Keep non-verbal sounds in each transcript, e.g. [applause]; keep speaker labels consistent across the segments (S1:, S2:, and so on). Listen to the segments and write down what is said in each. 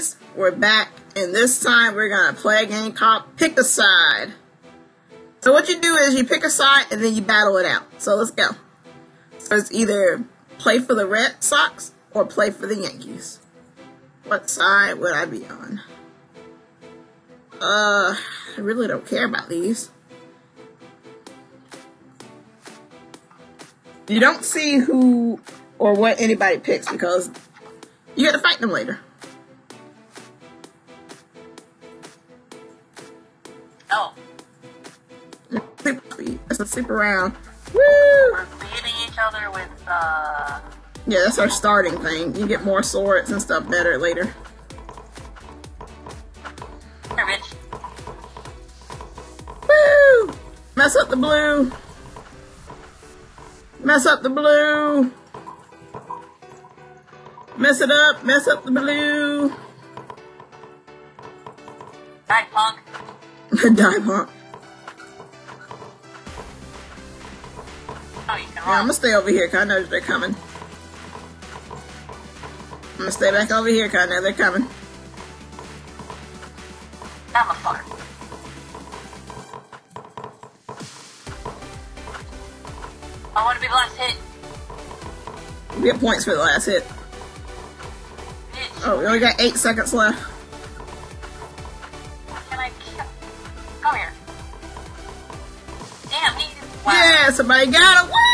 S1: guys, we're back, and this time we're gonna play a game called Pick a Side. So what you do is you pick a side and then you battle it out. So let's go. So it's either play for the Red Sox or play for the Yankees. What side would I be on? Uh, I really don't care about these. You don't see who or what anybody picks because you got to fight them later. Speed. That's a super round. Woo!
S2: we're beating each other with, uh,
S1: Yeah, that's our starting thing. You get more swords and stuff better later.
S2: here, bitch.
S1: Woo! Mess up the blue. Mess up the blue. Mess it up. Mess up the blue.
S2: Die, punk. [laughs]
S1: Die punk. Yeah, I'm gonna stay over here because I know they're coming. I'm gonna stay back over here because I know they're coming.
S2: I'm a fucker. I want to be the last hit.
S1: You get points for the last hit.
S2: Bitch.
S1: Oh, we only got eight seconds left.
S2: Can I kill? Come here. Damn, he. Wow.
S1: Yeah, somebody got it.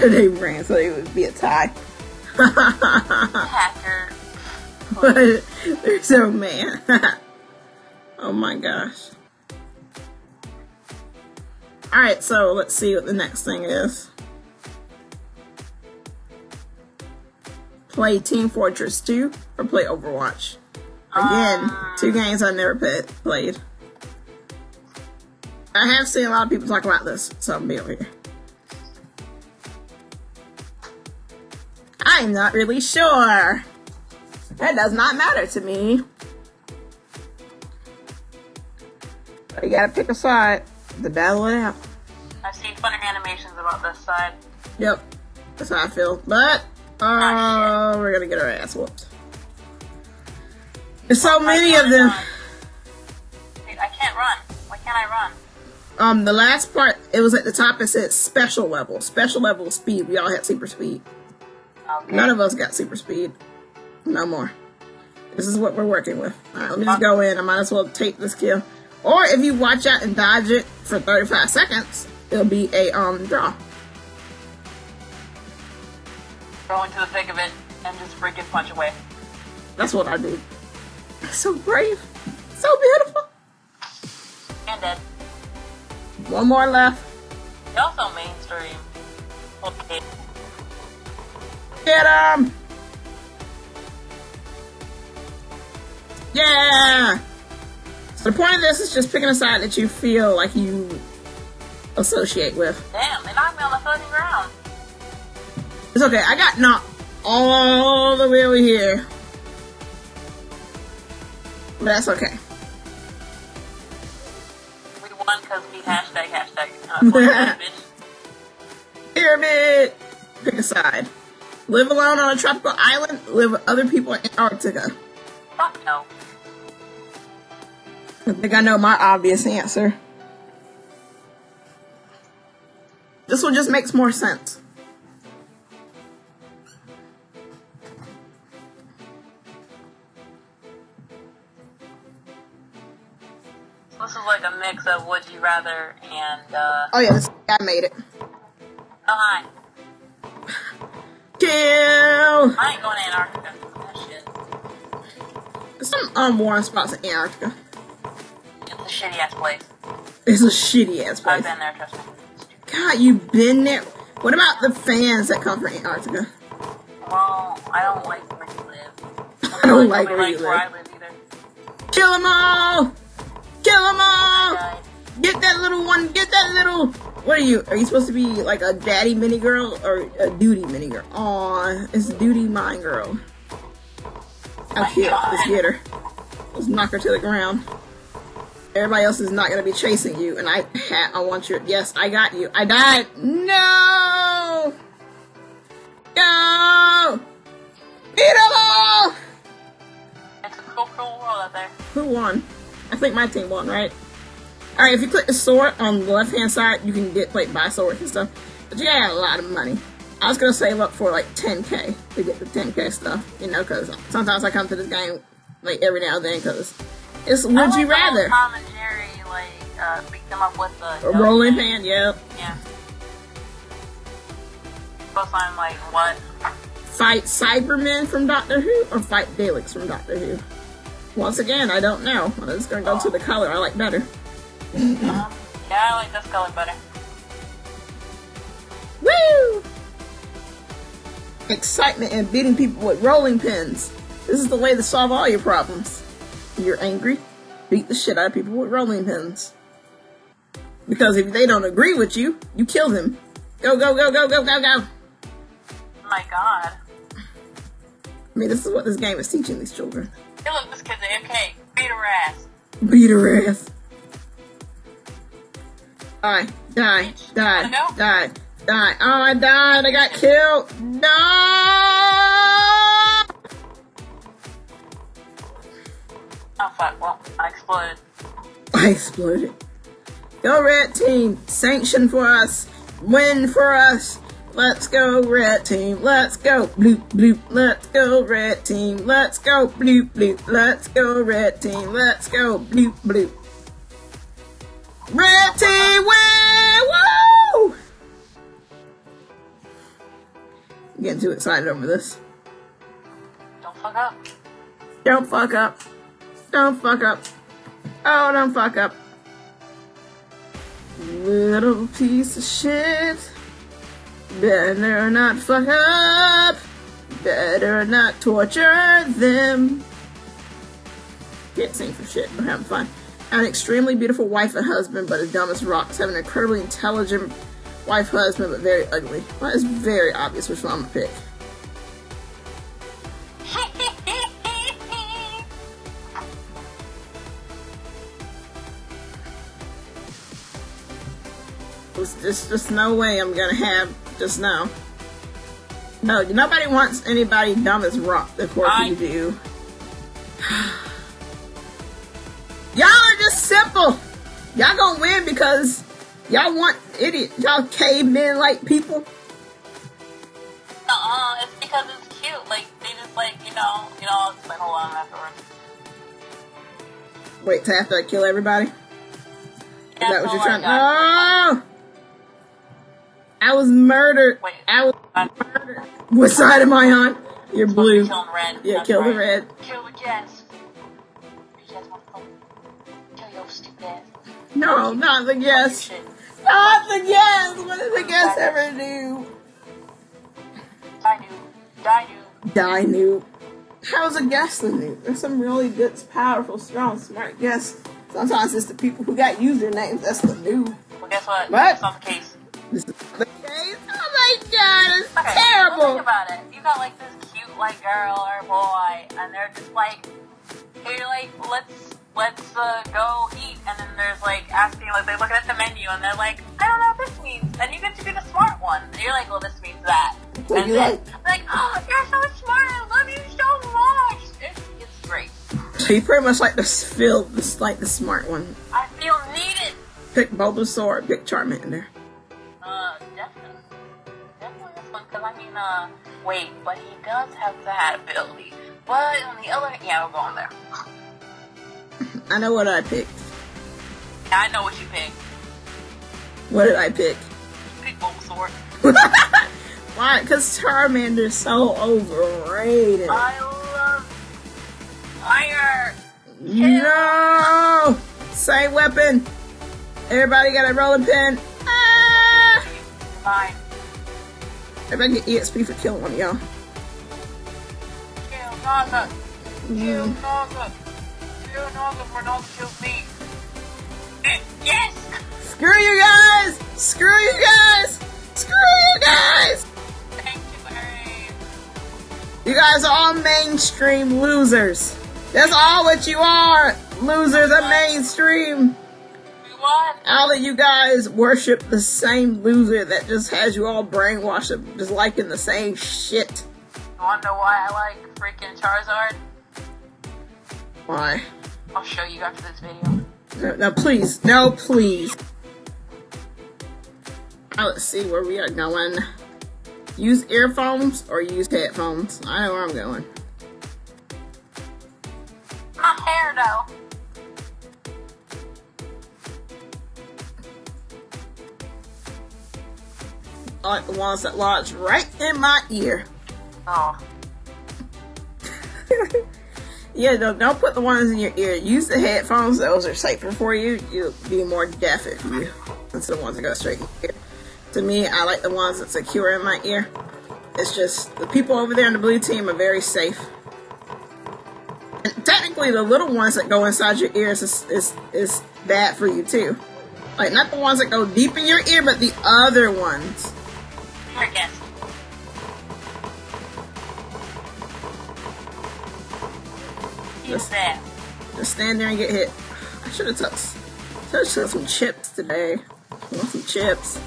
S1: [laughs] they ran so it would be a tie.
S2: Hacker. [laughs]
S1: but they're so mad. [laughs] oh my gosh. Alright, so let's see what the next thing is. Play Team Fortress 2 or play Overwatch. Again,
S2: Um.
S1: two games I never played. played. I have seen a lot of people talk about this, so I'm be over here. I'm not really sure. That does not matter to me. But you gotta pick a side to battle it out.
S2: I've seen funny animations about this side.
S1: Yep, that's how I feel. But, uh, we're gonna get our ass whooped. There's so many of them.
S2: Wait, I can't run. Why can't I run?
S1: Um, the last part, it was at the top, it said special level. Special level speed. We all had super speed. None of us got super speed. No more. This is what we're working with. Alright, let me just go in. I might as well take this kill. Or if you watch out and dodge it for 35 seconds, it'll be a um draw.
S2: Go into the thick of it and just freaking punch away.
S1: That's what I do. So brave. So beautiful.
S2: And dead.
S1: One more left.
S2: You also mainstream. Okay.
S1: Get him! Yeah! So the point of this is just picking a side that you feel like you associate with.
S2: Damn, they knocked me on the fucking ground.
S1: It's okay. I got knocked all the way over here. But that's okay.
S2: We won because we hashtag hashtag. Uh. [laughs]
S1: Pyramid! Pick a side. Live alone on a tropical island, live with other people in Antarctica.
S2: Fuck no.
S1: I think I know my obvious answer. This one just makes more sense.
S2: This is like a mix of Would You Rather and, uh,
S1: Oh yeah, this I made it.
S2: oh hi.
S1: Kill!
S2: I ain't going to Antarctica. That shit.
S1: There's some um, warm spots in Antarctica.
S2: It's a shitty ass place.
S1: It's a shitty ass place.
S2: I've been there, trust me.
S1: God, you've been there? What about the fans that come from Antarctica?
S2: Well, I don't like where you live. [laughs]
S1: I don't like where you
S2: likes where I
S1: live.
S2: live either.
S1: Kill them all! Kill them all! Get that little one. Get that little. What are you? Are you supposed to be like a daddy mini girl or a duty mini girl? Aw, it's duty mine girl. How cute. Let's get her. Let's knock her to the ground. Everybody else is not gonna be chasing you, and I ha- I want your yes, I got you. I died. No. go! Beat!
S2: It's a cool, cool world out there.
S1: Who won? I think my team won, right? Alright, if you click the sword on the left hand side, you can get like buy swords and stuff. But you got a lot of money. I was gonna save up for like 10k to get the 10k stuff, you know, because sometimes I come to this game like every now and then because it's would
S2: like
S1: you rather?
S2: Tom and Jerry, like, uh, beat them up with the...
S1: A rolling pin, yep.
S2: Yeah. Supposed to like, what?
S1: Fight Cybermen from Doctor Who or fight Daleks from Doctor Who? Once again, I don't know. I'm just gonna go to the color I like better.
S2: Uh, yeah, I like this color better.
S1: Woo! Excitement and beating people with rolling pins. This is the way to solve all your problems. You're angry, beat the shit out of people with rolling pins. Because if they don't agree with you, you kill them. Go, go, go, go, go, go, go.
S2: My god.
S1: I mean, this is what this game is teaching these children.
S2: Hey, look, this kid's AFK. Beat her ass.
S1: Beat her ass. Die, die, die,
S2: No.
S1: die, die. Oh, I died. I got killed. No!
S2: Oh fuck, well, I exploded.
S1: I exploded. Go red team, sanction for us, win for us. Let's go red team, let's go bloop bloop, let's go red team, let's go bloop bloop, let's go red team, let's go bloop bloop. Red team win! Woo! I'm getting too excited over this.
S2: Don't fuck up.
S1: Don't fuck up. Don't fuck up. Oh, don't fuck up. Little piece of shit. Better not fuck up. Better not torture them. Can't sing for shit. We're having fun. An extremely beautiful wife and husband, but as dumb as rocks. Have an incredibly intelligent wife husband, but very ugly. Well, it's very obvious which one I'm gonna pick. There's just, just no way I'm gonna have just now. No, nobody wants anybody dumb as rock. Of course
S2: I-
S1: you [sighs] [sighs] [sighs] do. Y'all simple. Y'all gonna win because y'all want idiot. Y'all cavemen like people.
S2: Uh-uh, it's because it's cute. Like, they just like, you know, you know, it's like, hold on afterwards.
S1: Wait till after I kill everybody. Is that what you're trying?
S2: I.
S1: Oh! I was murdered.
S2: Wait.
S1: I was
S2: I'm
S1: murdered. What side am I on? You're blue.
S2: killing red.
S1: Yeah,
S2: That's
S1: kill the red.
S2: Kill the Jets. Stupid.
S1: No, not the.
S2: Shit.
S1: Not the yes. What does the yes ever do?
S2: Die new. Die new.
S1: Die noob. How's a guess the noob? There's some really good, powerful, strong, smart guess. Sometimes it's the people who got usernames that's the new.
S2: Well, guess what?
S1: What?
S2: That's not the case.
S1: This is the case. Oh my god, it's
S2: Okay, well,
S1: terrible.
S2: think about it. You got like this cute like girl or boy, and they're just like, you're like, let's let's uh, go eat, and then there's like asking, like they look at the menu and they're like, I don't know what this means, and you get to be the smart one. And you're like, well, this means that. And
S1: you
S2: then
S1: like-
S2: like, oh, you're so smart. I love you so much. It's, it's great.
S1: So you pretty much like the feel, this like the smart one.
S2: I feel needed.
S1: Pick Bulbasaur, pick Charmander.
S2: Uh, definitely. Definitely this one, because I mean, uh, wait, but he does have that ability. But on the other, hand, yeah, we're going there.
S1: I know what I picked.
S2: Yeah, I know what you picked.
S1: What did I pick?
S2: Pick Bulbasaur. [laughs]
S1: Why? Because Charmander's so overrated.
S2: I love fire.
S1: No! Same weapon. Everybody got a rolling pin. Ah!
S2: Fine.
S1: Everybody get EXP for killing one of y'all.
S2: Kill Naga. Kill
S1: Mm.
S2: Naga. Kill Naga for Naga kills me. Eh, Yes!
S1: Screw you guys! Screw you guys! Screw you guys!
S2: Thank you, Larry.
S1: You guys are all mainstream losers. That's all what you are. Losers are mainstream.
S2: What?
S1: All of you guys worship the same loser that just has you all brainwashed of just liking the same shit.
S2: You wanna know why I like freaking Charizard?
S1: Why?
S2: I'll show you after this video.
S1: No, no, please. No, please. Now let's see where we are going. Use earphones or use headphones. I know where I'm going.
S2: My hair though.
S1: Oh, like the ones that lodge right in my ear.
S2: Oh. [laughs]
S1: Yeah, don't, don't put the ones in your ear. Use the headphones. Those are safer for you. You'll be more deaf if you of the ones that go straight in your ear. To me, I like the ones that secure in my ear. It's just the people over there on the blue team are very safe. And technically, the little ones that go inside your ears is, is, is bad for you too. Like not the ones that go deep in your ear, but the other ones.
S2: I guess. That.
S1: Just stand there and get hit. I should have took, should have took some chips today. I want some chips.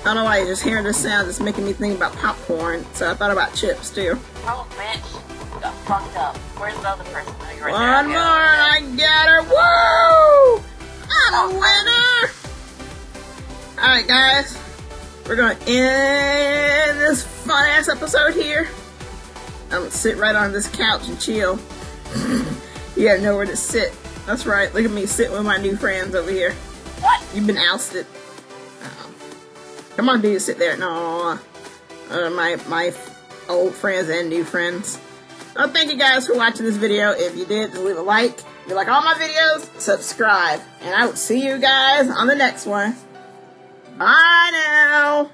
S1: I don't know why just hearing this sound is making me think about popcorn, so I thought about chips too.
S2: Oh, bitch. You got fucked up. Where's the other person? Right
S1: One
S2: there.
S1: more, and I got her. Woo! I'm a winner. All right, guys, we're gonna end this fun ass episode here. I'm gonna sit right on this couch and chill. [clears throat] you got nowhere to sit. That's right. Look at me sitting with my new friends over here.
S2: What?
S1: You've been ousted. Uh-oh. Come on, dude, sit there. No, uh, my my old friends and new friends. Well, thank you guys for watching this video. If you did, just leave a like. If you like all my videos, subscribe. And I will see you guys on the next one. Bye.